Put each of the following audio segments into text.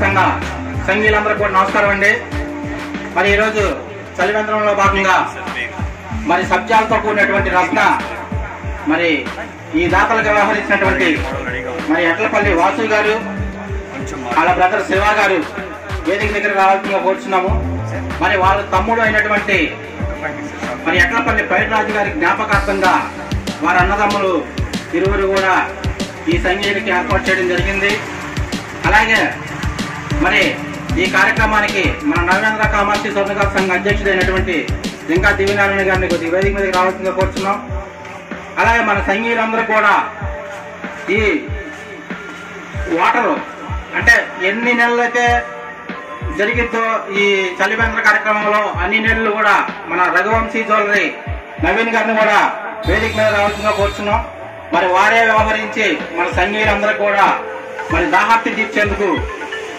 సంఘ సంఘీయులందరూ కూడా నమస్కారం అండి. మరి ఈరోజు చలివేంద్రంలో భాగంగా మరి సబ్జాలతో కూడినటువంటి రత్న మరి ఈ దాతలకు వ్యవహరించినటువంటి మరి ఎట్లపల్లి వాసు గారు వాళ్ళ బ్రదర్ శివ గారు వేదిక దగ్గర రావాల్సిందిగా కోరుచున్నాము. మరి వాళ్ళ తమ్ముడు అయినటువంటి మరి ఎట్లపల్లి పైరాజు గారి జ్ఞాపకార్థంగా వారి అన్నదమ్ములు ఇరువురు కూడా ఈ సంగీతానికి ఏర్పాటు చేయడం జరిగింది. అలాగే మరి ఈ కార్యక్రమానికి మన నవేంద్ర కామాక్షి స్వర్ణకార సంఘ అధ్యక్షుడైనటువంటి జింకా దివ్యనారాయణ గారిని కొద్దిగా వేదిక మీదకి రావాల్సిందిగా కోరుతున్నాం అలాగే మన సంఘీయులందరూ కూడా ఈ వాటర్ అంటే ఎన్ని నెలలు అయితే జరిగిద్దో ఈ చలివేంద్ర కార్యక్రమంలో అన్ని నెలలు కూడా మన రఘువంశీ జ్యువెలరీ నవీన్ గారిని కూడా వేదిక మీద రావాల్సిందిగా కోరుతున్నాం మరి వారే వ్యవహరించి మన సంఘీయులందరూ కూడా మరి దాహార్తి తీర్చేందుకు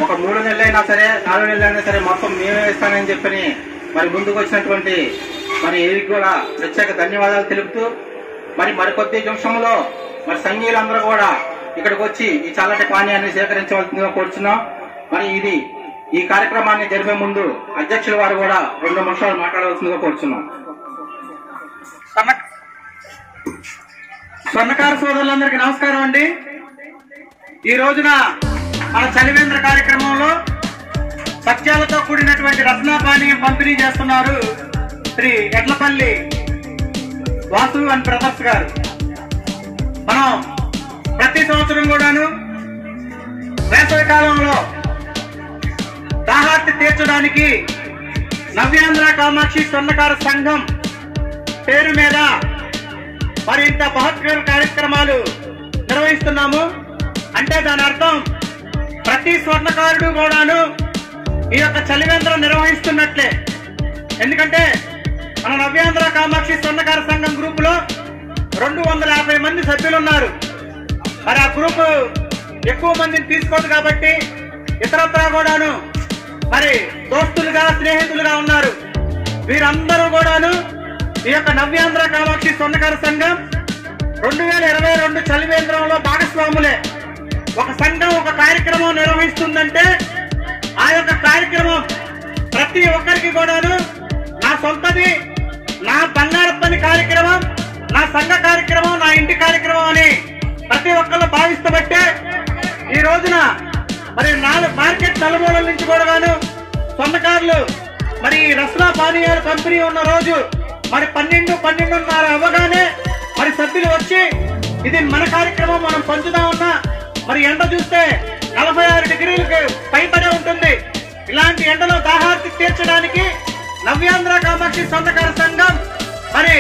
ఒక మూడు నెలలైనా సరే నాలుగు నెలలైనా సరే మొత్తం మేమే ఇస్తానని చెప్పని మరి ముందుకు వచ్చినటువంటి మరి వీరికి కూడా ప్రత్యేక ధన్యవాదాలు తెలుపుతూ మరి మరికొద్ది నిమిషంలో మరి సంఘీయులందరూ కూడా ఇక్కడికి వచ్చి ఈ చల్లటి పానీయాన్ని సేకరించవలసిందిగా కోరుచున్నాం. మరి ఇది ఈ కార్యక్రమాన్ని జరిపే ముందు అధ్యక్షుల వారు కూడా రెండు నిమిషాలు మాట్లాడవలసిందిగా కోరుచున్నాం. స్వర్ణ- స్వర్ణకార సోదరులందరికీ నమస్కారం అండి. ఈ రోజున మన చలివేంద్ర కార్యక్రమంలో సత్యాలతో కూడినటువంటి రత్నాపానీయం పంపిణీ చేస్తున్నారు శ్రీ ఎడ్లపల్లి వాసు అండ్ బ్రదర్స్ గారు. మనం ప్రతి సంవత్సరం కూడాను వేసవి కాలంలో దాహార్తి తీర్చడానికి నవ్యాంధ్ర కామాక్షి స్వర్ణకార సంఘం పేరు మీద మరింత బహత్కర కార్యక్రమాలు నిర్వహిస్తున్నాము. అంటే దాని అర్థం ప్రతి స్వర్ణకారుడు కూడాను ఈ యొక్క చలివేంద్రం నిర్వహిస్తున్నట్లే. ఎందుకంటే మన నవ్యాంధ్ర కామాక్షి స్వర్ణకార సంఘం గ్రూప్లో రెండు వందల యాభై మంది సభ్యులు ఉన్నారు మరి ఆ గ్రూప్ ఎక్కువ మందిని తీసుకోదు కాబట్టి ఇతరత్రా కూడాను మరి దోస్తులుగా స్నేహితులుగా ఉన్నారు. వీరందరూ కూడాను ఈ యొక్క నవ్యాంధ్ర కామాక్షి స్వర్ణకార సంఘం రెండు వేల ఇరవై రెండు చలివేంద్రంలో భాగస్వాములే. ఒక సంఘం ఒక కార్యక్రమం నిర్వహిస్తుందంటే ఆ యొక్క కార్యక్రమం ప్రతి ఒక్కరికి కూడాను నా సొంతది నా బంగారప్పని కార్యక్రమం నా సంఘ కార్యక్రమం నా ఇంటి కార్యక్రమం అని ప్రతి ఒక్కళ్ళు భావిస్తబట్టే ఈ రోజున మరి నాలుగు మార్కెట్ నలుమూలల నుంచి కూడాను సొంతకారులు మరి ఈ రసనా పానీయాలు కంపెనీ ఉన్న రోజు మరి పన్నెండు పన్నెండున్నర అవ్వగానే మరి సభ్యులు వచ్చి ఇది మన కార్యక్రమం మనం పంచుదామన్నా మరి ఎండ చూస్తే నలభై ఆరు డిగ్రీలకు పైపడే ఉంటుంది. ఇలాంటి ఎండలో దాహార్తి తీర్చడానికి నవ్యాంధ్ర కామాక్షి సొంతకార సంఘం మరి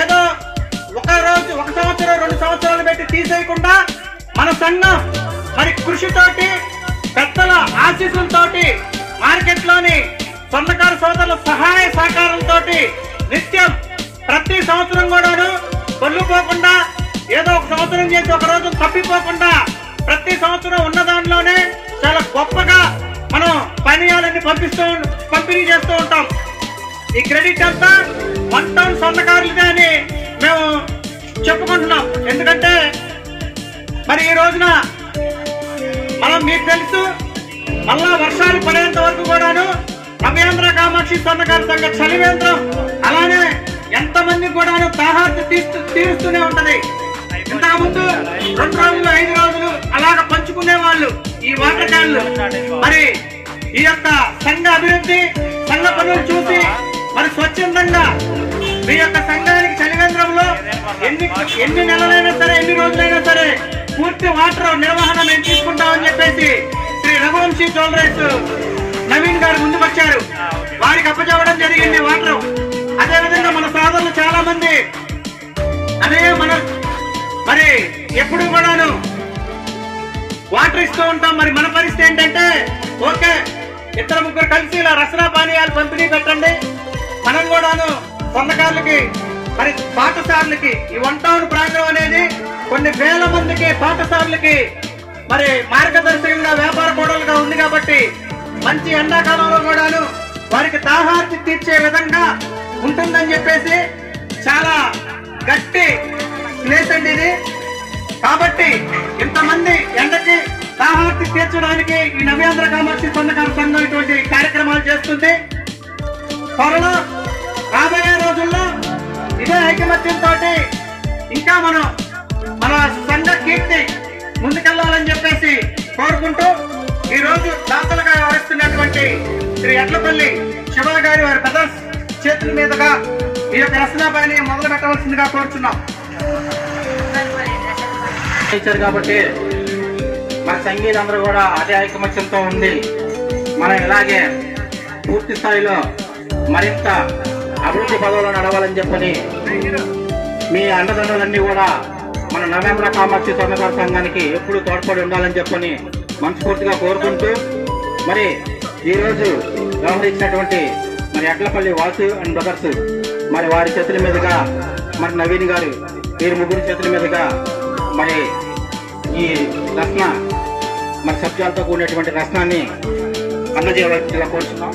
ఏదో ఒక రోజు ఒక సంవత్సరం రెండు సంవత్సరాలు పెట్టి తీసేయకుండా మన సంఘం మరి కృషితోటి పెద్దల ఆశీస్సులతోటి మార్కెట్లోని సొంతకారు సోదరుల సహాయ సహకారంతో నిత్యం ప్రతి సంవత్సరం కూడాను కొల్లుపోకుండా ఏదో ఒక సంవత్సరం చేసి ఒక రోజు తప్పిపోకుండా ప్రతి సంవత్సరం ఉన్న దానిలోనే చాలా గొప్పగా మనం పనియాలని పంపిస్తూ పంపిణీ చేస్తూ ఉంటాం. ఈ క్రెడిట్ అంతా వన్ టౌన్ సొంతకారులదే అని మేము చెప్పుకుంటున్నాం. ఎందుకంటే మరి ఈ రోజున మనం మీకు తెలుసు మళ్ళా వర్షాలు పడేంత వరకు కూడాను రమేంద్ర కామాక్షి సొంతకారు సంఘ చలివేంద్రం అలానే ఎంతమంది కూడాను దాహార్తి తీస్తూ తీరుస్తూనే ఉంటది. ఇంతకు ముందు రెండు రోజులు ఐదు రోజులు అలాగ పంచుకునే వాళ్ళు ఈ వాటర్ క్యాన్లు మరి ఈ యొక్క సంఘ అభివృద్ధి సంఘ పనులు చూసి మరి స్వచ్ఛందంగా మీ యొక్క సంఘానికి చలివేంద్రంలో ఎన్ని ఎన్ని నెలలైనా సరే ఎన్ని రోజులైనా సరే పూర్తి వాటర్ నిర్వహణ మేము తీసుకుంటామని చెప్పేసి శ్రీ రఘువంశీ జ్యువెలరీస్ నవీన్ గారు ముందుకొచ్చారు. వారికి అప్పచెప్పడం జరిగింది వాటర్. అదే విధంగా మన సోదరులు చాలా మంది అదే మన మరి ఎప్పుడు కూడాను? వాటర్ ఇస్తూ ఉంటాం మరి మన పరిస్థితి ఏంటంటే ఓకే ఇద్దరు ముగ్గురు కలిసి ఇలా రసనా పానీయాలు పంపిణీ పెట్టండి. మనం కూడాను సొంతకారులకి మరి పాఠశాలకి ఈ వన్ టౌన్ ప్రాంగణం అనేది కొన్ని వేల మందికి పాఠశాలకి మరి మార్గదర్శకంగా వ్యాపార కోడలుగా ఉంది కాబట్టి మంచి ఎండాకాలంలో కూడాను వారికి దాహార్తి తీర్చే విధంగా ఉంటుందని చెప్పేసి చాలా గట్టి ప్లేస్ అండి ఇది. కాబట్టి ఇంతమంది ఎండకి దాహార్తి తీర్చడానికి ఈ నవ్యాంధ్ర కామాక్షి స్వర్ణకార సంఘం ఇటువంటి కార్యక్రమాలు చేస్తుంది. త్వరలో రాబోయే రోజుల్లో ఇదే ఐకమత్యంతో ఇంకా మనం మన సంఘ కీర్తి ముందుకెళ్ళాలని చెప్పేసి కోరుకుంటూ ఈ రోజు దాతలుగా వ్యవహరిస్తున్నటువంటి శ్రీ ఎట్లపల్లి శివ గారి వారి పెద్ద చేతుల మీదుగా ఈ యొక్క రచనాపైని మొదలు పెట్టవలసిందిగా కోరుచున్నాం. ఇచ్చారు కాబట్టి మన సంగీత అందరూ కూడా అదే ఐకమత్యంతో ఉంది మనం ఇలాగే పూర్తి స్థాయిలో మరింత అభివృద్ధి పదవులు నడవాలని చెప్పని మీ అండదండలన్నీ కూడా మన నవేంద్ర కామాక్షి స్వర్ణకార సంఘానికి ఎప్పుడు తోడ్పడి ఉండాలని చెప్పని మనస్ఫూర్తిగా కోరుకుంటూ మరి ఈరోజు వ్యవహరించినటువంటి మరి ఎడ్లపల్లి వాసు అండ్ బ్రదర్స్ మరి వారి చేతుల మీదుగా మరి నవీన్ గారు వీరి ముగ్గురు చేతుల మీదుగా మరి ఈ రత్న మన సబ్జాలతో కూడినటువంటి రత్నాన్ని అందజేయవలసిందిగా కోరుతున్నాం